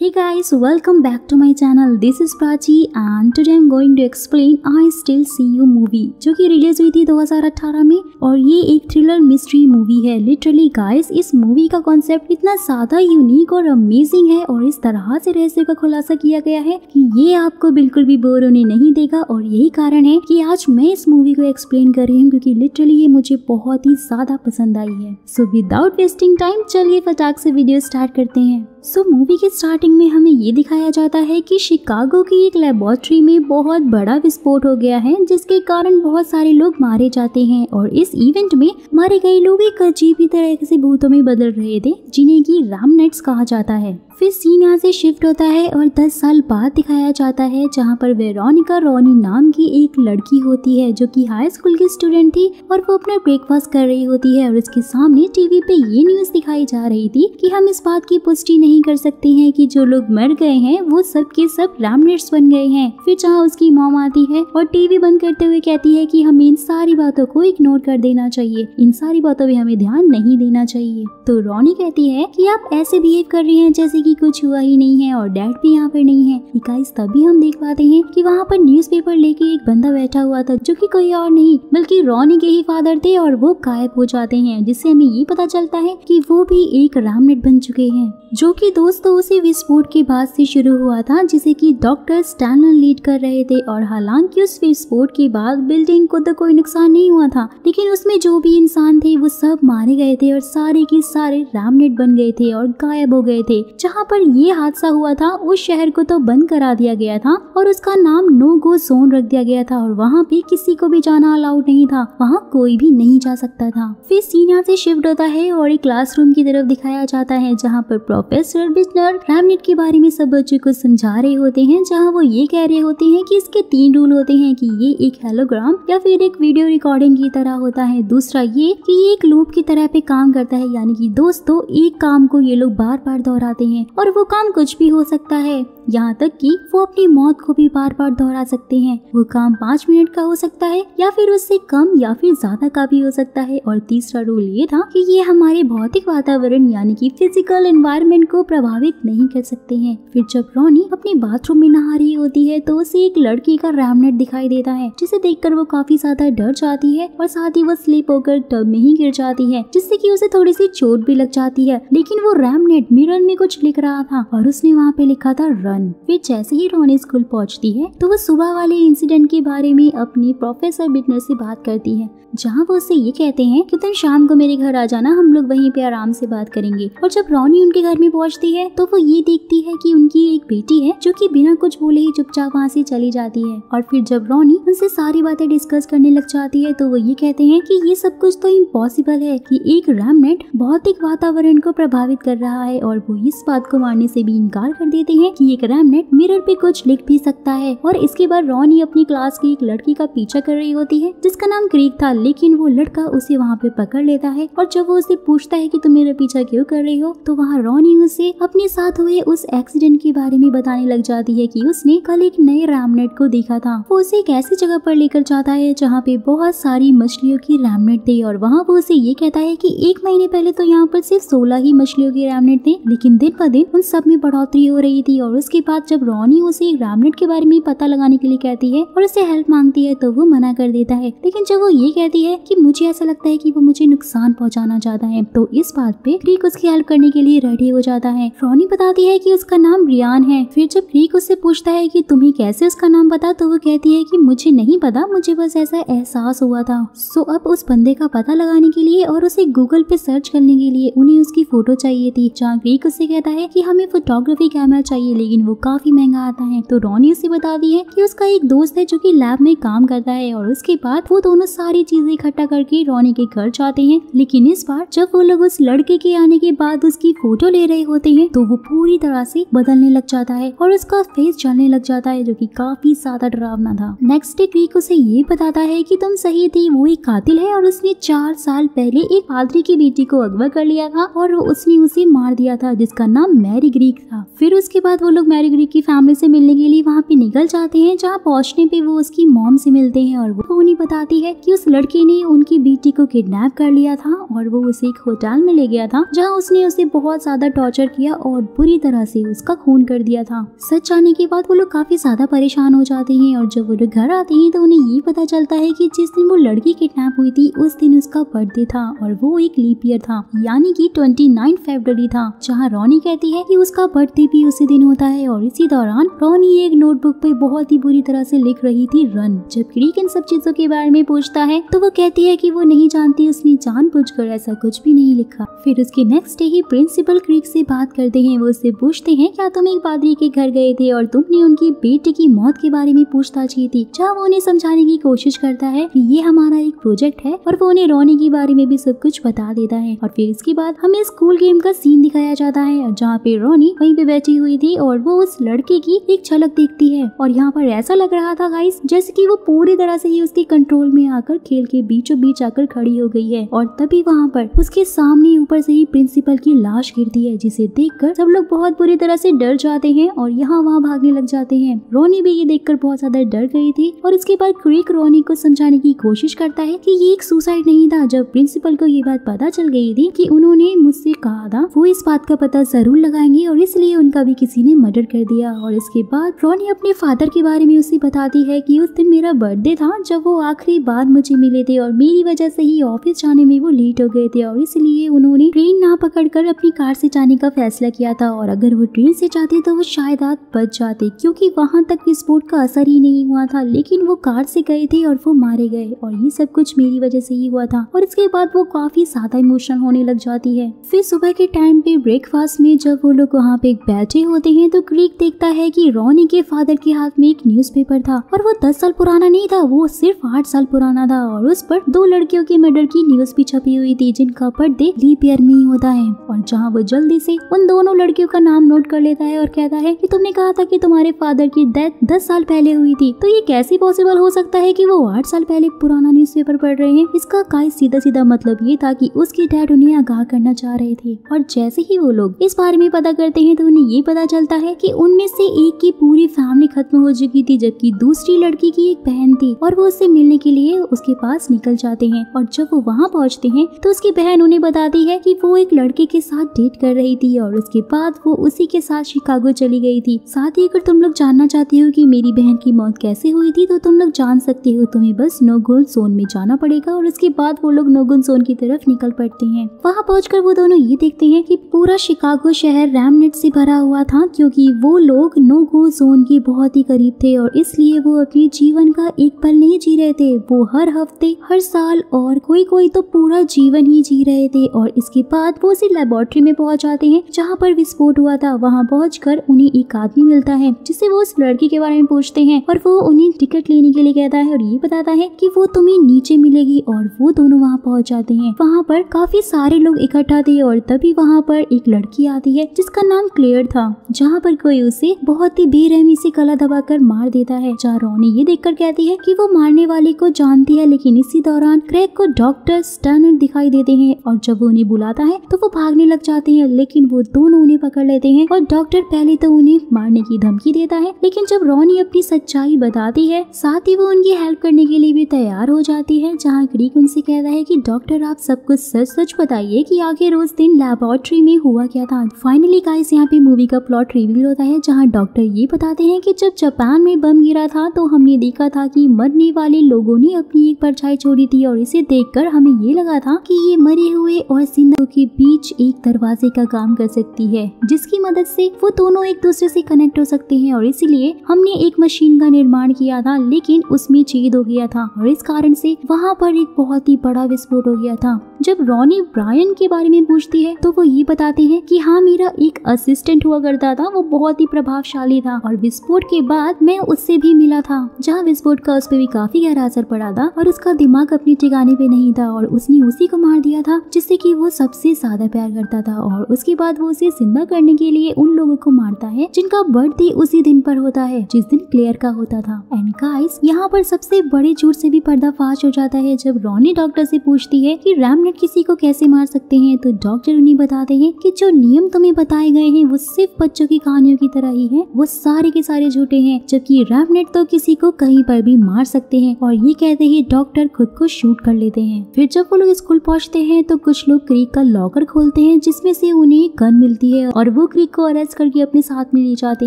Hey guys, welcome back to my channel. This is Prachi and today I'm going to explain I Still See You movie जो कि release हुई थी 2018 में और ये एक थ्रिलर मिस्ट्री मूवी है। लिटरली गाइस इस मूवी का कॉन्सेप्ट इतना ज़्यादा यूनिक और अमेजिंग है और इस तरह से रहस्य का खुलासा किया गया है कि ये आपको बिल्कुल भी बोर होने नहीं देगा और यही कारण है कि आज मैं इस मूवी को एक्सप्लेन कर रही हूँ क्योंकि लिटरली ये मुझे बहुत ही ज़्यादा पसंद आई है। सो विदाउट वेस्टिंग टाइम चलिए फटाक से वीडियो स्टार्ट करते हैं। सो मूवी के स्टार्टिंग में हमें ये दिखाया जाता है कि शिकागो की एक लेबोरेटरी में बहुत बड़ा विस्फोट हो गया है, जिसके कारण बहुत सारे लोग मारे जाते हैं और इस इवेंट में मारे गए लोग एक अजीब ही तरह से भूतों में बदल रहे थे, जिन्हें की रामनेट्स कहा जाता है। फिर सीन यहाँ से शिफ्ट होता है और 10 साल बाद दिखाया जाता है, जहाँ पर वेरोनिका रोनी नाम की एक लड़की होती है, जो कि हाई स्कूल की स्टूडेंट थी और वो अपना ब्रेकफास्ट कर रही होती है और उसके सामने टीवी पे ये न्यूज़ दिखाई जा रही थी कि हम इस बात की पुष्टि नहीं कर सकते हैं कि जो लोग मर गए हैं, वो सब के सब रामनेट्स बन गए हैं। फिर जहाँ उसकी मॉम आती है और टीवी बंद करते हुए कहती है कि हमें इन सारी बातों को इग्नोर कर देना चाहिए, इन सारी बातों पे हमें ध्यान नहीं देना चाहिए। तो रोनी कहती है की आप ऐसे बिहेव कर रही हैं जैसे कि कुछ हुआ ही नहीं है और डैड भी यहाँ पर नहीं है। गाइस तभी हम देख पाते हैं कि वहाँ पर न्यूज़पेपर लेके एक बंदा बैठा हुआ था, जो कि कोई और नहीं, बल्कि रोनी के ही फादर थे और वो गायब हो जाते हैं, जिससे हमें ये पता चलता है कि वो भी एक रामनेट बन चुके हैं, जो कि दोस्तों उसी विस्फोट के बाद से शुरू हुआ था, जिसे कि डॉक्टर स्टैनन लीड कर रहे थे और हालाँकि उस विस्फोट के बाद बिल्डिंग को तो कोई नुकसान नहीं हुआ था, लेकिन उसमें जो भी इंसान थे, वो सब मारे गए थे और सारे के सारे रामनेट बन गए थे और गायब हो गए थे, जहाँ पर ये हादसा हुआ था, उस शहर को तो बंद करा दिया गया था और उसका नाम नो गो जोन रख दिया गया था और वहाँ पे किसी को भी जाना अलाउड नहीं था। वहाँ कोई भी नहीं जा सकता था। फिर सीन यहाँ से शिफ्ट होता है और एक क्लासरूम की तरफ़ दिखाया जाता है, जहाँ पर प्रोफेसर, बिजनर रैमनेट के बारे में सब बच्चों को समझा रहे होते हैं, जहाँ वो ये कह रहे होते हैं कि इसके तीन रूल होते हैं कि ये एक हेलोग्राम या फिर एक वीडियो रिकॉर्डिंग की तरह होता है। दूसरा ये कि ये एक लूप की तरह पे काम करता है, यानी कि दोस्तों, एक काम को ये लोग बार बार दोहराते हैं। और वो काम कुछ भी हो सकता है। यहाँ तक कि वो अपनी मौत को भी बार बार दोहरा सकते हैं। वो काम पाँच मिनट का हो सकता है या फिर उससे कम या फिर ज़्यादा का भी हो सकता है। और तीसरा रूल ये था कि ये हमारे भौतिक वातावरण यानी कि फ़िज़िकल एनवायरनमेंट को प्रभावित नहीं कर सकते हैं। फिर जब रोनी अपने बाथरूम में नहा रही होती है तो उसे एक लड़की का रैमनेट दिखाई देता है, जिसे देखकर वो काफ़ी ज़्यादा डर जाती है और साथ ही वो स्लिप होकर टब में ही गिर जाती है, जिससे की उसे थोड़ी सी चोट भी लग जाती है। लेकिन वो रैमनेट मिरर में कुछ लिख रहा था और उसने वहाँ पे लिखा था, रन. फिर जैसे ही रोनी स्कूल पहुँचती है तो वो सुबह वाले इंसिडेंट के बारे में अपनी प्रोफेसर बिटनर से बात करती है, जहाँ वो उससे ये कहते हैं कि, तुम शाम को मेरे घर आ जाना, हम लोग वहीं पे आराम से बात करेंगे। और जब रोनी उनके घर में पहुँचती है तो वो ये देखती है कि उनकी एक बेटी है, जो कि बिना कुछ बोले ही चुपचाप वहाँ से चली जाती है। और फिर जब रोनी उनसे सारी बातें डिस्कस करने लग जाती है तो वो ये कहते हैं कि, ये सब कुछ तो इम्पॉसिबल है कि एक रैमनेट भौतिक वातावरण को प्रभावित कर रहा है और वो इस बात को मानने से भी इनकार कर देते हैं कि एक रैमनेट मिरर पे कुछ लिख भी सकता है। और इसके बाद रोनी अपनी क्लास की एक लड़की का पीछा कर रही होती है, जिसका नाम क्रीक था, लेकिन वो लड़का उसे वहाँ पे पकड़ लेता है। और जब वो उसे पूछता है की तुम मेरा पीछा क्यों कर रही हो तो वहाँ रोनी उसे अपने साथ हुए उस एक्सीडेंट के बारे में बताने लग जाती है की उसने कल एक नए रैमनेट को देखा था। वो उसे एक ऐसी जगह पर लेकर जाता है, जहाँ पे बहुत सारी मछलियों की रैमनेट थे। और वहाँ वो उसे ये कहता है की एक महीने पहले तो यहाँ पर सिर्फ़ सोलह ही मछलियों के रैमनेट थे, लेकिन दिन ब दिन उन सब में बढ़ोतरी हो रही थी और उसके बाद जब रोनी उसे एक रामनेट के बारे में पता लगाने के लिए कहती है और उसे हेल्प मांगती है तो वो मना कर देता है। लेकिन जब वो ये कहती है कि मुझे ऐसा लगता है कि वो मुझे नुकसान पहुंचाना चाहता है तो इस बात पे क्रीक उसकी हेल्प करने के लिए रेडी हो जाता है। रोनी बताती है कि उसका नाम रियान है। फिर जब क्रीक उससे पूछता है कि तुम्हें कैसे उसका नाम पता तो वो कहती है कि मुझे नहीं पता, मुझे बस ऐसा एहसास हुआ था। सो अब उस बंदे का पता लगाने के लिए और उसे गूगल पे सर्च करने के लिए उन्हें उसकी फ़ोटो चाहिए थी, जहाँ क्रीक उससे कहता है कि हमें फोटोग्राफी कैमरा चाहिए, लेकिन वो काफ़ी महँगा आता है। तो रोनी उसे बताती है कि उसका एक दोस्त है जो कि लैब में काम करता है और उसके बाद वो दोनों सारी चीज़ें इकट्ठा करके रोनी के घर जाते हैं। लेकिन इस बार जब वो लोग उस लड़के के आने के बाद उसकी फ़ोटो ले रहे होते हैं तो वो पूरी तरह से बदलने लग जाता है और उसका फेस जलने लग जाता है, जो की काफ़ी ज़्यादा डरावना था। नेक्स्ट डे क्रीक उसे ये बताता है की तुम सही थी, वो एक कातिल है और उसने चार साल पहले एक पादरी की बेटी को अगवा कर लिया था और उसने उसे मार दिया था, जिसका नाम नाम मैरी ग्रीक था। फिर उसके बाद वो लोग मैरी ग्रीक की फैमिली से मिलने के लिए वहाँ पे निकल जाते हैं, जहाँ पहुँचने पे वो उसकी मॉम से मिलते हैं और वो उन्हें बताती है कि उस लड़के ने उनकी बेटी को किडनैप कर लिया था और वो उसे एक होटल में ले गया था, जहाँ उसने उसे बहुत ज़्यादा टॉर्चर किया और बुरी तरह से उसका खून कर दिया था। सच जाने के बाद वो लोग काफ़ी ज़्यादा परेशान हो जाते हैं और जब वो लोग घर आते हैं तो उन्हें ये पता चलता है की जिस दिन वो लड़की किडनैप हुई थी, उस दिन उसका बर्थडे था और वो एक लीप ईयर था, यानी कि 29 फरवरी था, जहाँ रोनी कहती है कि उसका बर्थडे भी उसी दिन होता है और इसी दौरान रोनी एक नोटबुक पे बहुत ही बुरी तरह से लिख रही थी रन। जब क्रीक इन सब चीज़ों के बारे में पूछता है तो वो कहती है कि वो नहीं जानती उसने जान कर ऐसा कुछ भी नहीं लिखा। फिर उसके नेक्स्ट डे ही प्रिंसिपल क्रीक से बात करते हैं, वो उससे पूछते हैं, क्या तुम एक पादरी के घर गए थे और तुमने उनकी बेटे की मौत के बारे में पूछताछ की थी? जहाँ वो उन्हें समझाने की कोशिश करता है कि ये हमारा एक प्रोजेक्ट है और वो उन्हें रोनी के बारे में भी सब कुछ बता देता है। और फिर इसके बाद हमें स्कूल गेम का सीन दिखाया जाता है जहाँ पे रोनी वहीं पे बैठी हुई थी और वो उस लड़के की एक झलक देखती है। और यहाँ पर ऐसा लग रहा था गाइस जैसे कि वो पूरी तरह से ही उसके कंट्रोल में आकर खेल के बीचों बीच आकर खड़ी हो गई है। और तभी वहाँ पर उसके सामने ऊपर से ही प्रिंसिपल की लाश गिरती है, जिसे देखकर सब लोग बहुत बुरी तरह से डर जाते हैं और यहाँ वहाँ भागने लग जाते हैं। रोनी भी ये देखकर बहुत ज़्यादा डर गई थी और इसके बाद क्रिक रोनी को समझाने की कोशिश करता है कि ये एक सुसाइड नहीं था, जब प्रिंसिपल को ये बात पता चल गई थी कि उन्होंने मुझसे कहा था, वो इस बात का पता ज़रूर लगाएँगे और इसलिए उनका भी किसी ने मर्डर कर दिया। और इसके बाद रोनी अपने फादर के बारे में उसे बताती है कि उस दिन मेरा बर्थडे था, जब वो आखिरी बार मुझे मिले थे और मेरी वजह से ही ऑफ़िस जाने में वो लेट हो गए थे और इसलिए उन्होंने ट्रेन ना पकड़कर अपनी कार से जाने का फैसला किया था। और अगर वो ट्रेन से जाते तो वो शायद आज बच जाते, क्योंकि वहाँ तक विस्फोट का असर ही नहीं हुआ था, लेकिन वो कार से गए थे और वो मारे गए। और ये सब कुछ मेरी वजह से ही हुआ था। और इसके बाद वो काफ़ी ज़्यादा इमोशनल होने लग जाती है। फिर सुबह के टाइम पे ब्रेकफास्ट में जब वो लोग वहाँ पे बैठे होते हैं तो क्रीक देखता है की रोनी के फादर के हाथ में एक न्यूज़ था, और वो दस साल पुराना नहीं था, वो सिर्फ़ आठ साल पुराना था, और उस पर दो लड़कियों के मर्डर की न्यूज़ भी छपी हुई थी, जिनका बर्थडे लीप ईयर में ही होता है, और जहाँ वो जल्दी से उन दोनों लड़कियों का नाम नोट कर लेता है और कहता है की तुमने कहा था की तुम्हारे फादर की डेथ दस साल पहले हुई थी तो ये कैसे पॉसिबल हो सकता है की वो आठ साल पहले पुराना न्यूज़पेपर पढ़ रहे हैं? इसका का सीधा सीधा मतलब ये था की उसके डैड उन्हें आगाह करना चाह रहे थे, और जैसे ही वो लोग इस बारे में पता करते हैं तो उन्हें ये पता चलता है कि उनमें से एक की पूरी फैमिली खत्म हो चुकी थी, जबकि दूसरी लड़की की एक बहन थी और वो उससे मिलने के लिए उसके पास निकल जाते हैं। और जब वो वहाँ पहुँचते हैं तो उसकी बहन उन्हें बताती है कि वो एक लड़के के साथ डेट कर रही थी और उसके बाद वो उसी के साथ शिकागो चली गई थी। साथ ही अगर तुम लोग जानना चाहती हो कि मेरी बहन की मौत कैसे हुई थी तो तुम लोग जान सकते हो। तुम्हें बस नोगुल जोन में जाना पड़ेगा और उसके बाद वो लोग नोगुल जोन की तरफ़ निकल पड़ते हैं। वहाँ पहुँच वो दोनों ये देखते हैं की पूरा शिकागो शहर रैमनेट से भरा हुआ था क्योंकि वो लोग नो गो जोन के बहुत ही करीब थे और इसलिए वो अपने जीवन का एक पल नहीं जी रहे थे। वो हर हफ़्ते, हर साल और कोई कोई तो पूरा जीवन ही जी रहे थे और इसके बाद वो उसी लेबोरेटरी में पहुँच जाते हैं, जहाँ पर विस्फोट हुआ था। वहाँ पहुँच उन्हें एक आदमी मिलता है जिससे वो उस लड़की के बारे में पूछते हैं और वो उन्हें टिकट लेने के लिए कहता है और ये बताता है की वो तुम्हें नीचे मिलेगी और वो दोनों वहाँ पहुँच जाते हैं। वहाँ पर काफ़ी सारे लोग इकट्ठा थे और तभी वहाँ पर एक लड़की आती है, जिसका नाम क्लियर था, जहाँ पर कोई उसे बहुत ही बेरहमी से गला दबाकर मार देता है। जहाँ रोनी ये देखकर कहती है कि वो मारने वाले को जानती है, लेकिन इसी दौरान क्रैक को डॉक्टर स्टर्नर दिखाई देते हैं और जब वो उन्हें बुलाता है तो वो भागने लग जाते हैं, लेकिन वो दोनों उन्हें पकड़ लेते हैं और डॉक्टर पहले तो उन्हें मारने की धमकी देता है, लेकिन जब रोनी अपनी सच्चाई बताती है, साथ ही वो उनकी हेल्प करने के लिए भी तैयार हो जाती है, जहाँ क्रीक उनसे कहता है कि डॉक्टर आप सब कुछ सच सच बताइए कि आखिर उस दिन लेबोरेटरी में हुआ क्या था। फाइनली गाइस यहाँ पे मूवी का प्लॉट रिवील होता है, जहाँ डॉक्टर ये बताते हैं कि जब जापान में बम गिरा था तो हमने देखा था कि मरने वाले लोगों ने अपनी एक परछाई छोड़ी थी और इसे देखकर हमें ये लगा था कि ये मरे हुए और ज़िंदा के बीच एक दरवाजे का काम कर सकती है, जिसकी मदद से वो दोनों एक दूसरे से कनेक्ट हो सकते हैं और इसीलिए हमने एक मशीन का निर्माण किया था, लेकिन उसमें छेद हो गया था और इस कारण से वहाँ पर एक बहुत ही बड़ा विस्फोट हो गया था। जब रॉनी ब्रायन के बारे में पूछती है तो वो ये बताते हैं कि हाँ मेरा एक असिस्टेंट हुआ करता था, वो बहुत ही प्रभावशाली था। और विस्फोट के बाद मैं उससे भी मिला था, जहाँ विस्फोट का उस पर भी काफ़ी गहरा असर पड़ा था और उसका दिमाग अपने ठिकाने पे नहीं था और उसने उसी को मार दिया था, जिससे कि वो सबसे ज़्यादा प्यार करता था और उसके बाद वो उसे ज़िंदा करने के लिए उन लोगों को मारता है, जिनका बर्थडे उसी दिन पर होता है, जिस दिन क्लेयर का होता था। एंड गाइस यहाँ पर सबसे बड़े झूठ से भी पर्दाफाश हो जाता है जब रोनी डॉक्टर से पूछती है कि रैमनेट किसी को कैसे मार सकते हैं तो डॉक्टर उन्हें बताते हैं कि जो नियम तुम्हें बताए गए हैं, वो सिर्फ़ बच्चों की कहानियों की तरह ही है। वो सारे के सारे झूठे हैं, जबकि रैमनेट तो किसी को कहीं पर भी मार सकते हैं। और ये कहते ही डॉक्टर खुद को शूट कर लेते हैं। फिर जब वो लोग स्कूल पहुँचते हैं तो कुछ लोग क्रीक का लॉकर खोलते हैं, जिसमें से उन्हें गन मिलती है। और वो क्रीक को अरेस्ट करके अपने साथ में ले जाते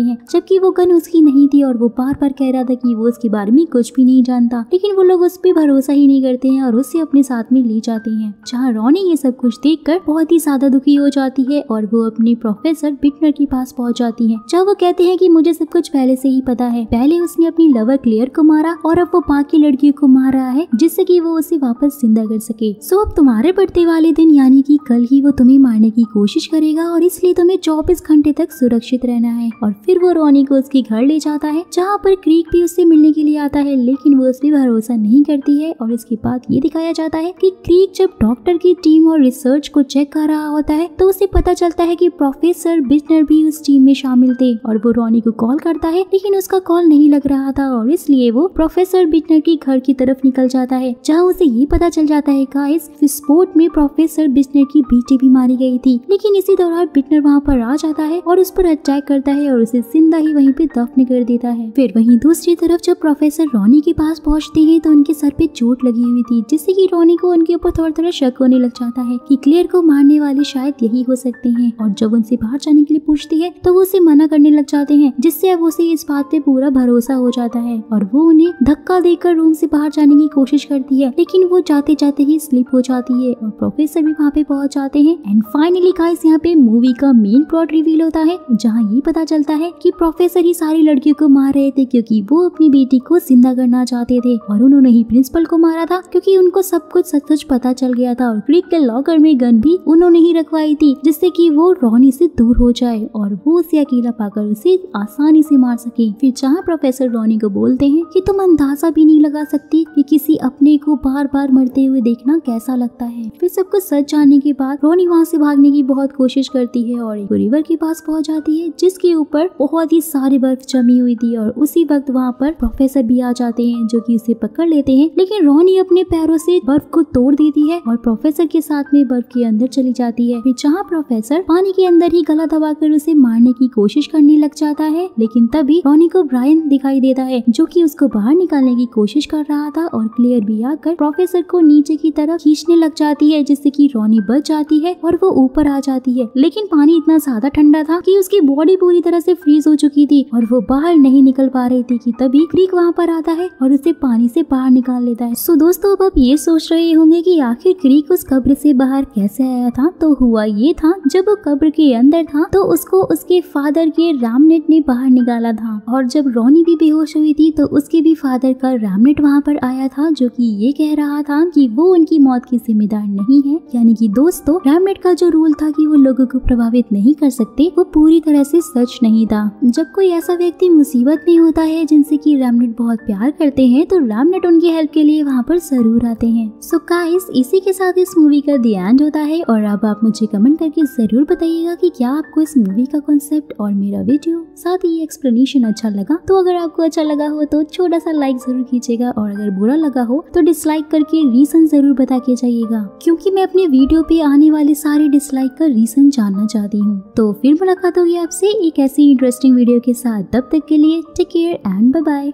हैं। जबकि वो गन उसकी नहीं थी, और वो बार बार कह रहा था की वो उसके बारे में कुछ भी नहीं जानता। लेकिन वो लोग उस पर भरोसा ही नहीं करते हैं, और उसे अपने साथ में ले जाते हैं। जहाँ रोनी ये सब कुछ देख बहुत ही ज़्यादा दुखी हो जाती है, और वो अपने प्रोफेसर बिटनर के पास पहुँच जाती है जब वो कहते हैं की मुझे सब कुछ पहले से ही पता है। पहले उसने अपनी लवर क्लियर को मारा और अब वो बाकी लड़कियों को मार रहा है, जिससे कि वो उसे वापस ज़िंदा कर सके। सो अब तुम्हारे बर्थडे वाले दिन, यानी कि कल ही वो तुम्हें मारने की कोशिश करेगा और इसलिए तुम्हें चौबीस घंटे तक सुरक्षित रहना है। और फिर वो रोनी को उसके घर ले जाता है, जहाँ पर क्रीक भी उससे मिलने के लिए आता है, लेकिन वो उस पर भरोसा नहीं करती है और इसके बाद ये दिखाया जाता है कि क्रीक जब डॉक्टर की टीम और रिसर्च को चेक कर रहा होता है तो उसे पता चलता है कि प्रोफेसर बिजनर भी उस टीम में शामिल थे और वो रोनी को कॉल करता है, लेकिन उसका कॉल नहीं लग रहा था और इसलिए वो प्रोफेसर बिजनर के घर की तरफ़ निकल जाता है, जहाँ उसे ये पता चल जाता है गाइस विस्फोट में प्रोफेसर बिजनर की बेटी भी मारी गई थी, लेकिन इसी दौरान बिटनर वहाँ पर आ जाता है और उस पर अटैक करता है और उसे ज़िंदा ही वहीं पे दफ्न कर देता है। फिर वहीं दूसरी तरफ़ जब प्रोफेसर रोनी के पास पहुँचते हैं तो उनके सर पे चोट लगी हुई थी, जिससे की रोनी को उनके ऊपर थोड़ा थोड़ा शक होने लग जाता है की क्लियर को मारने वाले शायद यही हो सकते हैं और जब उनसे बाहर जाने के लिए पूछती है तो वो उसे मना करने लग जाते हैं, जिससे अब उसे इस बात पे पूरा भरोसा हो जाता है। और वो उन्हें धक्का देकर रूम से बाहर जाने की कोशिश करती है, लेकिन वो जाते जाते ही स्लिप हो जाती है और प्रोफेसर भी वहाँ पे पहुँच जाते हैं। एंड फाइनली गाइस यहाँ पे मूवी का मेन प्लॉट रिवील होता है, जहाँ ये पता चलता है की प्रोफेसर ही सारी लड़कियों को मार रहे थे, क्योंकि वो अपनी बेटी को ज़िंदा करना चाहते थे। और उन्होंने ही प्रिंसिपल को मारा था, क्योंकि उनको सब कुछ सच सच पता चल गया था। और क्रिक के लॉकर में गन भी उन्होंने ही रखवाई थी, जिससे कि वो रोनी से दूर हो जाए और वो उसे अकेला पाकर उसे आसानी से मार सके। फिर जहाँ प्रोफेसर रोनी को बोलते हैं कि तुम अंदाज़ा भी नहीं लगा सकती कि किसी अपने को बार बार मरते हुए देखना कैसा लगता है। फिर सब कुछ सच जानने के बाद रोनी वहाँ से भागने की बहुत कोशिश करती है और एक रिवर के पास पहुँच जाती है, जिसके ऊपर बहुत ही सारी बर्फ़ जमी हुई थी और उसी वक्त वहाँ पर प्रोफेसर भी आ जाते हैं जो की उसे पकड़ लेते हैं। लेकिन रोनी अपने पैरों से बर्फ़ को तोड़ देती है और प्रोफेसर के साथ में बर्फ़ के अंदर चली जाती है। फिर जहाँ प्रोफेसर पानी के अंदर ही गला दबाकर उसे मारने की कोशिश करने लग जाता है, लेकिन तभी रोनी को ब्रायन दिखाई देता है, जो कि उसको बाहर निकालने की कोशिश कर रहा था और क्लियर भी आकर प्रोफेसर को नीचे की तरफ़ खींचने लग जाती है, जिससे कि रोनी बच जाती है और वो ऊपर आ जाती है। लेकिन पानी इतना ज़्यादा ठंडा था कि उसकी बॉडी पूरी तरह से फ्रीज हो चुकी थी और वो बाहर नहीं निकल पा रही थी कि तभी क्रीक वहाँ पर आता है और उसे पानी से बाहर निकाल लेता है। सो दोस्तों, अब आप ये सोच रहे होंगे कि आखिर क्रीक उस कब्र से बाहर कैसे आया था? तो हुआ ये था, जब वो कब्र के अंदर था तो उसको उसके फादर के रामनेट ने बाहर निकाला था। और जब रोनी भी बेहोश हुई थी तो उसके भी फादर का रामनेट वहाँ पर आया था, जो कि ये कह रहा था कि वो उनकी मौत की जिम्मेदार नहीं है। यानी कि दोस्तों, रामनेट का जो रूल था कि वो लोगों को प्रभावित नहीं कर सकते, वो पूरी तरह से सच नहीं था। जब कोई ऐसा व्यक्ति मुसीबत में होता है, जिनसे कि रामनेट बहुत प्यार करते हैं तो रामनेट उनकी हेल्प के लिए वहाँ पर ज़रूर आते हैं। सो गाइस इसी के साथ इस मूवी का एंड होता है, और अब आप मुझे कमेंट करके ज़रूर बताइएगा कि क्या आपको इस मूवी का कॉन्सेप्ट और मेरा वीडियो साथ ही एक्सप्लेनेशन अच्छा लगा? तो अगर आपको अच्छा लगा हो तो छोटा सा लाइक ज़रूर कीजिएगा और अगर बुरा लगा हो तो डिसलाइक करके रीजन ज़रूर बता के जाइएगा। क्योंकि मैं अपने वीडियो पे आने वाले सारे डिसलाइक का रीजन जानना चाहती हूँ। तो फिर मुलाकात होगी आपसे एक ऐसी इंटरेस्टिंग वीडियो के साथ। तब तक के लिए take care and bye bye